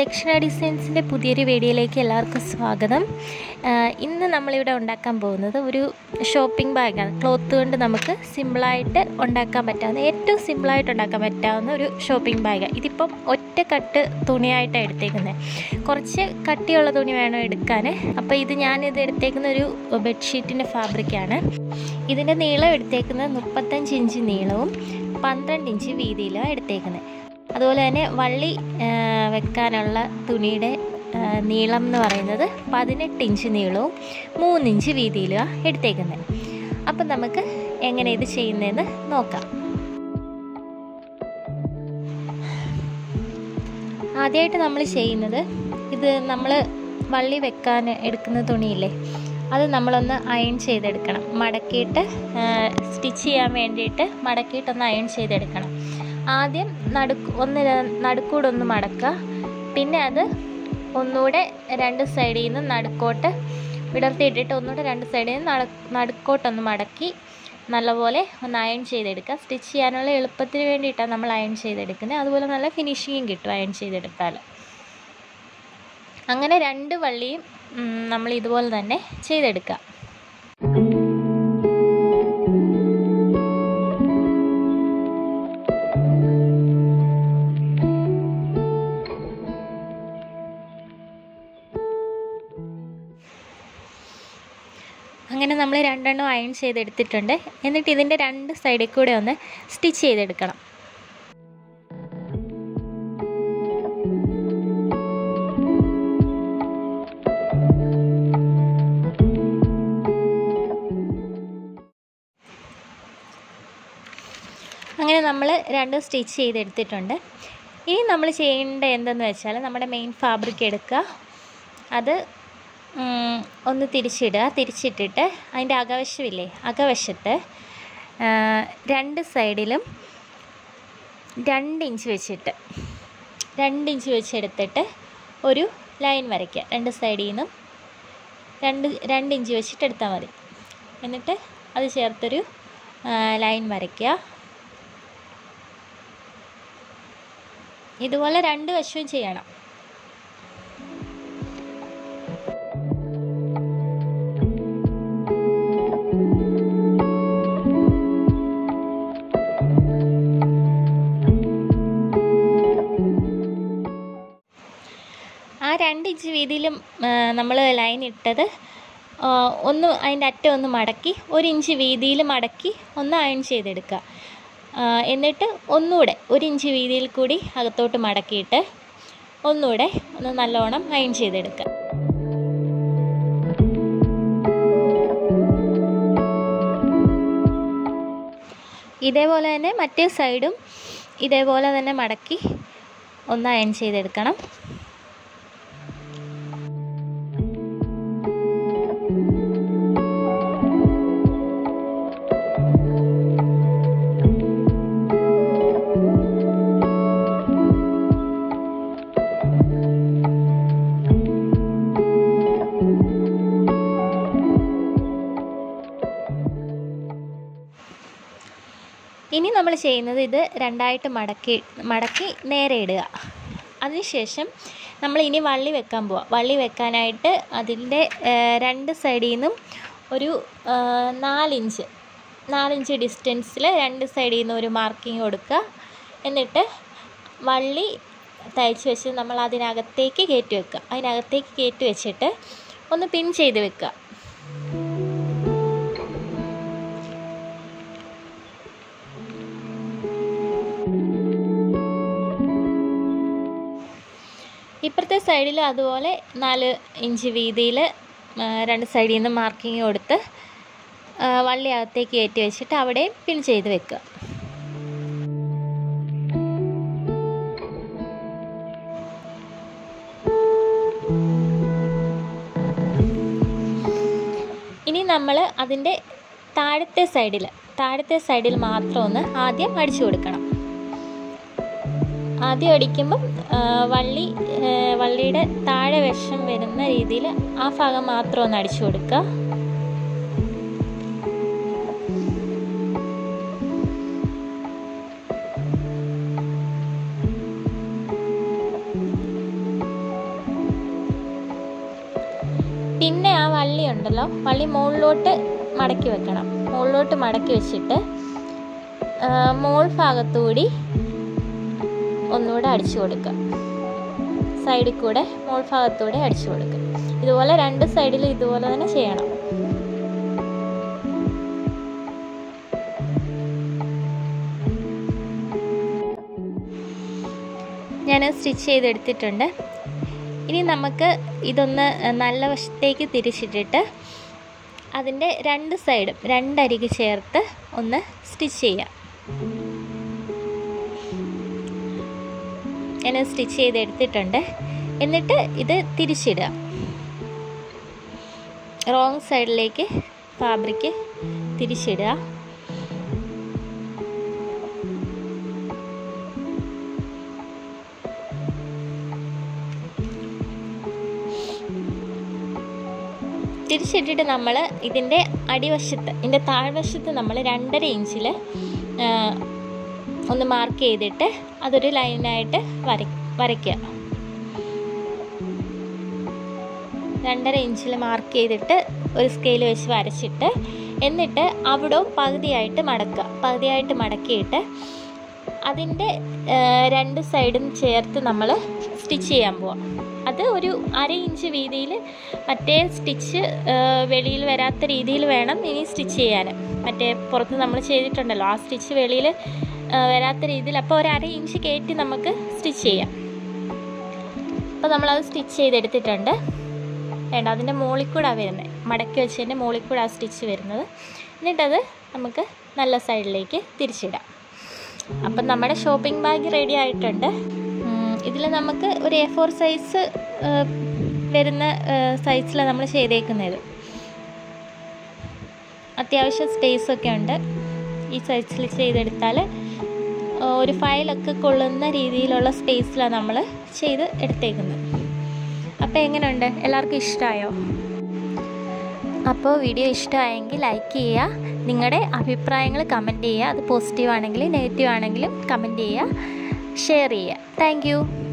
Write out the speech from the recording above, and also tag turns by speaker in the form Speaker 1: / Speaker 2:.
Speaker 1: ദക്ഷിണ ഡിസൈൻസിൻ്റെ പുതിയൊരു വീഡിയോയിലേക്ക് എല്ലാവർക്കും സ്വാഗതം ഇന്ന് നമ്മളിവിടെ ഉണ്ടാക്കാൻ പോകുന്നത് ഒരു ഷോപ്പിംഗ് ബാഗാണ് ക്ലോത്ത് കൊണ്ട് നമുക്ക് സിമ്പിളായിട്ട് ഉണ്ടാക്കാൻ പറ്റാവുന്ന ഏറ്റവും സിമ്പിളായിട്ട് ഉണ്ടാക്കാൻ പറ്റാവുന്ന ഒരു ഷോപ്പിംഗ് ബാഗാണ് ഇതിപ്പം ഒറ്റ കട്ട് തുണിയായിട്ടാണ് എടുത്തേക്കുന്നത് കുറച്ച് കട്ടിയുള്ള തുണി വേണം എടുക്കാൻ അപ്പോൾ ഇത് ഞാനിത് എടുത്തേക്കുന്ന ഒരു ബെഡ്ഷീറ്റിൻ്റെ ഫാബ്രിക്കാണ് ഇതിൻ്റെ നീളം എടുത്തേക്കുന്നത് മുപ്പത്തഞ്ച് ഇഞ്ച് നീളവും പന്ത്രണ്ട് ഇഞ്ച് വീതിയിലാണ് എടുത്തേക്കുന്നത് അതുപോലെ തന്നെ വള്ളി വെക്കാനുള്ള തുണിയുടെ നീളം എന്ന് പറയുന്നത് പതിനെട്ട് ഇഞ്ച് നീളവും മൂന്നിഞ്ച് വീതിയിലുമാണ് എടുത്തേക്കുന്നത് അപ്പം നമുക്ക് എങ്ങനെ ഇത് ചെയ്യുന്നതെന്ന് നോക്കാം ആദ്യമായിട്ട് നമ്മൾ ചെയ്യുന്നത് ഇത് നമ്മൾ വള്ളി വെക്കാൻ എടുക്കുന്ന തുണിയില്ലേ അത് നമ്മളൊന്ന് അയൺ ചെയ്തെടുക്കണം മടക്കിയിട്ട് സ്റ്റിച്ച് ചെയ്യാൻ വേണ്ടിയിട്ട് മടക്കിയിട്ടൊന്ന് അയൺ ചെയ്തെടുക്കണം ആദ്യം നടുക്ക് ഒന്ന് നടുക്കൂടൊന്ന് മടക്കുക പിന്നെ അത് ഒന്നുകൂടെ രണ്ട് സൈഡിൽ നിന്ന് നടുക്കോട്ട് വിടർത്തിയിട്ടിട്ട് ഒന്നുകൂടെ രണ്ട് സൈഡിൽ നിന്ന് നടുക്കോട്ടൊന്ന് മടക്കി നല്ലപോലെ ഒന്ന് അയൺ ചെയ്തെടുക്കുക സ്റ്റിച്ച് ചെയ്യാനുള്ള എളുപ്പത്തിന് വേണ്ടിയിട്ടാണ് നമ്മൾ അയൺ ചെയ്തെടുക്കുന്നത് അതുപോലെ നല്ല ഫിനിഷിങ്ങും കിട്ടും അയൺ ചെയ്തെടുത്താൽ അങ്ങനെ രണ്ട് വള്ളിയും നമ്മൾ ഇതുപോലെ തന്നെ ചെയ്തെടുക്കുക അങ്ങനെ നമ്മൾ രണ്ടെണ്ണം അയൺ ചെയ്തെടുത്തിട്ടുണ്ട് എന്നിട്ട് ഇതിൻ്റെ രണ്ട് സൈഡിൽ കൂടെ ഒന്ന് സ്റ്റിച്ച് ചെയ്തെടുക്കണം അങ്ങനെ നമ്മൾ രണ്ടും സ്റ്റിച്ച് ചെയ്തെടുത്തിട്ടുണ്ട് ഇനി നമ്മൾ ചെയ്യേണ്ട എന്തെന്ന് വെച്ചാൽ നമ്മുടെ മെയിൻ ഫാബ്രിക് എടുക്കുക അത് ഒന്ന് തിരിച്ചിടുക തിരിച്ചിട്ടിട്ട് അതിൻ്റെ അകവശമില്ലേ അകവശത്ത് രണ്ട് സൈഡിലും രണ്ടിഞ്ച് ഇഞ്ച് വെച്ചിട്ട് രണ്ടിഞ്ച് ഇഞ്ച് വെച്ചെടുത്തിട്ട് ഒരു ലൈൻ വരയ്ക്കുക രണ്ട് സൈഡിൽ നിന്നും രണ്ട് രണ്ടിഞ്ച് ഇഞ്ച് വെച്ചിട്ട് എടുത്താൽ മതി എന്നിട്ട് അത് ചേർത്തൊരു ലൈൻ വരയ്ക്കുക ഇതുപോലെ രണ്ട് വശവും ചെയ്യണം എന്തെങ്കിലും നമ്മൾ ലൈൻ ഇട്ടത് ഒന്ന് അതിൻ്റെ അറ്റം ഒന്ന് മടക്കി ഒരിഞ്ച് ഇഞ്ച് വീതിയിൽ മടക്കി ഒന്ന് അയൺ ചെയ്തെടുക്കുക എന്നിട്ട് ഒന്നുകൂടെ ഒരു ഇഞ്ച് വീതിയിൽ കൂടി അകത്തോട്ട് മടക്കിയിട്ട് ഒന്നുകൂടെ ഒന്ന് നല്ലോണം അയൺ ചെയ്തെടുക്കുക ഇതേപോലെ തന്നെ മറ്റേ സൈഡും ഇതേപോലെ തന്നെ മടക്കി ഒന്ന് അയൺ ചെയ്തെടുക്കണം ഇനി നമ്മൾ ചെയ്യുന്നത് ഇത് രണ്ടായിട്ട് മടക്കി മടക്കി നേരെ ഇടുക അതിനുശേഷം നമ്മൾ ഇനി വള്ളി വെക്കാൻ പോവാം വള്ളി വെക്കാനായിട്ട് അതിൻ്റെ രണ്ട് സൈഡിൽ നിന്നും ഒരു നാലിഞ്ച് നാലിഞ്ച് ഡിസ്റ്റൻസിൽ രണ്ട് സൈഡിൽ നിന്ന് ഒരു മാർക്കിംഗ് കൊടുക്കുക എന്നിട്ട് വള്ളി തയ്ച്ച് വെച്ച് നമ്മൾ അതിനകത്തേക്ക് കയറ്റി വെക്കുക അതിനകത്തേക്ക് കയറ്റി വെച്ചിട്ട് ഒന്ന് പിൻ ചെയ്ത് വെക്കുക ഇപ്പുറത്തെ സൈഡിൽ അതുപോലെ നാല് ഇഞ്ച് വീതിയിൽ രണ്ട് സൈഡിൽ നിന്ന് മാർക്കിങ് കൊടുത്ത് വള്ളി അകത്തേക്ക് കയറ്റി വെച്ചിട്ട് അവിടെയും പിൻ ചെയ്ത് വെക്കുക ഇനി നമ്മൾ അതിൻ്റെ താഴത്തെ സൈഡിൽ താഴത്തെ സൈഡിൽ മാത്രം ഒന്ന് ആദ്യം അടിച്ചു കൊടുക്കണം ആദ്യം അടിക്കുമ്പം വള്ളി വള്ളിയുടെ താഴെ വിഷം വരുന്ന രീതിയിൽ ആ ഭാഗം മാത്രം ഒന്ന് അടിച്ചു കൊടുക്കുക പിന്നെ ആ വള്ളി ഉണ്ടല്ലോ വള്ളി മുകളിലോട്ട് മടക്കി വെക്കണം മുകളിലോട്ട് മടക്കി വെച്ചിട്ട് മോൾ ഭാഗത്തുകൂടി ഒന്നുകൂടെ അടിച്ചു കൊടുക്കുക സൈഡിൽ കൂടെ മോൾ ഭാഗത്തൂടെ അടിച്ചു കൊടുക്കുക ഇതുപോലെ രണ്ട് സൈഡിലും ഇതുപോലെ തന്നെ ചെയ്യണം ഞാൻ സ്റ്റിച്ച് ചെയ്തെടുത്തിട്ടുണ്ട് ഇനി നമുക്ക് ഇതൊന്ന് നല്ല വശത്തേക്ക് തിരിച്ചിട്ടിട്ട് അതിൻ്റെ രണ്ട് സൈഡും രണ്ടരികി ചേർത്ത് ഒന്ന് സ്റ്റിച്ച് ചെയ്യാം ഞാൻ സ്റ്റിച്ച് ചെയ്ത് എടുത്തിട്ടുണ്ട് എന്നിട്ട് ഇത് തിരിച്ചിടുക റോങ് സൈഡിലേക്ക് ഫാബ്രിക് തിരിച്ചിടുക തിരിച്ചിട്ടിട്ട് നമ്മൾ ഇതിൻ്റെ അടിവശത്ത് ഇതിൻ്റെ താഴ്വശത്ത് നമ്മൾ രണ്ടര ഇഞ്ചിൽ ഒന്ന് മാർക്ക് ചെയ്തിട്ട് അതൊരു ലൈനായിട്ട് വര വരയ്ക്കുക രണ്ടര ഇഞ്ചിൽ മാർക്ക് ചെയ്തിട്ട് ഒരു സ്കെയിൽ വെച്ച് വരച്ചിട്ട് എന്നിട്ട് അവിടെ പകുതിയായിട്ട് മടക്കുക പകുതിയായിട്ട് മടക്കിയിട്ട് അതിൻ്റെ രണ്ട് സൈഡും ചേർത്ത് നമ്മൾ സ്റ്റിച്ച് ചെയ്യാൻ പോവാം അത് ഒരു അര ഇഞ്ച് വീതിയിൽ മറ്റേ സ്റ്റിച്ച് വെളിയിൽ വരാത്ത രീതിയിൽ വേണം ഇനി സ്റ്റിച്ച് ചെയ്യാൻ മറ്റേ പുറത്ത് നമ്മൾ ചെയ്തിട്ടുണ്ടല്ലോ ആ സ്റ്റിച്ച് വെളിയിൽ വരാത്ത രീതിയിൽ അപ്പോൾ ഒരു അര ഇഞ്ച് കയറ്റി നമുക്ക് സ്റ്റിച്ച് ചെയ്യാം അപ്പോൾ നമ്മളത് സ്റ്റിച്ച് ചെയ്തെടുത്തിട്ടുണ്ട് വേണ്ട അതിൻ്റെ മുകളിൽ കൂടെ വരുന്നത് മടക്കി വെച്ചതിൻ്റെ മുകളിൽ കൂടെ ആ സ്റ്റിച്ച് വരുന്നത് എന്നിട്ടത് നമുക്ക് നല്ല സൈഡിലേക്ക് തിരിച്ചിടാം അപ്പം നമ്മുടെ ഷോപ്പിംഗ് ബാഗ് റെഡി ആയിട്ടുണ്ട് ഇതിൽ നമുക്ക് ഒരു എ ഫോർ സൈസ് വരുന്ന സൈസിലാണ് നമ്മൾ ചെയ്തേക്കുന്നത് അത്യാവശ്യം സ്പേസൊക്കെ ഉണ്ട് ഈ സൈസിൽ ചെയ്തെടുത്താൽ ഒരു ഫയലൊക്കെ കൊള്ളുന്ന രീതിയിലുള്ള സ്പേസിലാണ് നമ്മൾ ചെയ്ത് എടുത്തേക്കുന്നത് അപ്പോൾ എങ്ങനെയുണ്ട് എല്ലാവർക്കും ഇഷ്ടമായോ അപ്പോൾ വീഡിയോ ഇഷ്ടമായെങ്കിൽ ലൈക്ക് ചെയ്യുക നിങ്ങളുടെ അഭിപ്രായങ്ങൾ കമൻറ്റ് ചെയ്യുക അത് പോസിറ്റീവ് ആണെങ്കിലും നെഗറ്റീവ് ആണെങ്കിലും കമൻറ്റ് ചെയ്യുക ഷെയർ ചെയ്യുക താങ്ക്